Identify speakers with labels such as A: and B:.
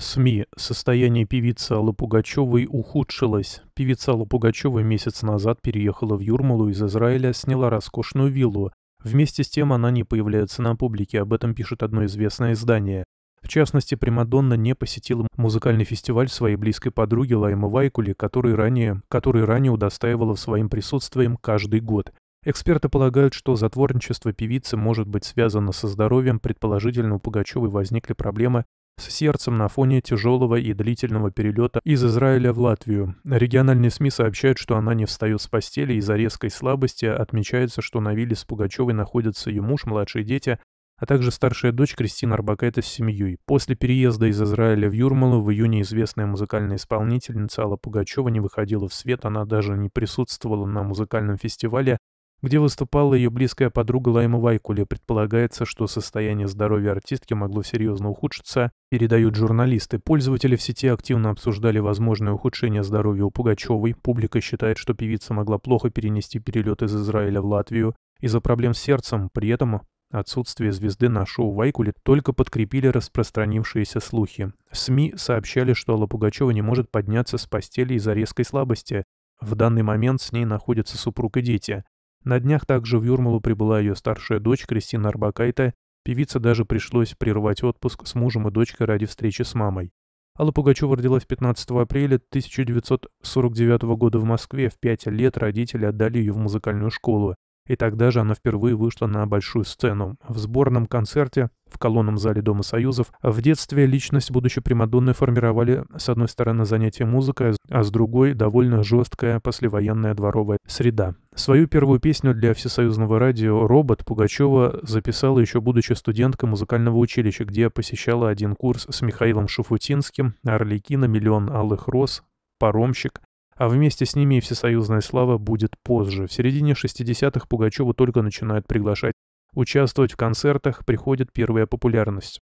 A: СМИ. Состояние певицы Аллы Пугачевой ухудшилось. Певица Алла Пугачева месяц назад переехала в Юрмалу из Израиля, сняла роскошную виллу. Вместе с тем она не появляется на публике, об этом пишет одно известное издание. В частности, Примадонна не посетила музыкальный фестиваль своей близкой подруги Лайма Вайкули, который ранее, который ранее удостаивала своим присутствием каждый год. Эксперты полагают, что затворничество певицы может быть связано со здоровьем, предположительно у Пугачевой возникли проблемы с сердцем на фоне тяжелого и длительного перелета из Израиля в Латвию. Региональные СМИ сообщают, что она не встает с постели из-за резкой слабости. Отмечается, что на вилле с Пугачевой находятся ее муж, младшие дети, а также старшая дочь Кристина Арбакайте с семьей. После переезда из Израиля в Юрмалу в июне известная музыкальная исполнительница Алла Пугачева не выходила в свет, она даже не присутствовала на музыкальном фестивале, где выступала ее близкая подруга Лайма Вайкуле. Предполагается, что состояние здоровья артистки могло серьезно ухудшиться, передают журналисты. Пользователи в сети активно обсуждали возможное ухудшение здоровья у Пугачевой. Публика считает, что певица могла плохо перенести перелет из Израиля в Латвию из-за проблем с сердцем. При этом Отсутствие звезды на шоу Вайкуле только подкрепили распространившиеся слухи. СМИ сообщали, что Алла Пугачева не может подняться с постели из-за резкой слабости. В данный момент с ней находятся супруг и дети. На днях также в Юрмалу прибыла ее старшая дочь Кристина Арбакайта. Певице даже пришлось прервать отпуск с мужем и дочкой ради встречи с мамой. Алла Пугачева родилась 15 апреля 1949 года в Москве. В пять лет родители отдали ее в музыкальную школу. И тогда же она впервые вышла на большую сцену. В сборном концерте в колонном зале Дома Союзов в детстве личность будущей Примадонны формировали с одной стороны занятия музыкой, а с другой довольно жесткая послевоенная дворовая среда. Свою первую песню для всесоюзного радио «Робот» Пугачева записала еще будучи студенткой музыкального училища, где посещала один курс с Михаилом Шафутинским, Орликина, «Миллион алых роз», «Паромщик», а вместе с ними и всесоюзная слава будет позже. В середине 60-х Пугачева только начинают приглашать участвовать в концертах, приходит первая популярность.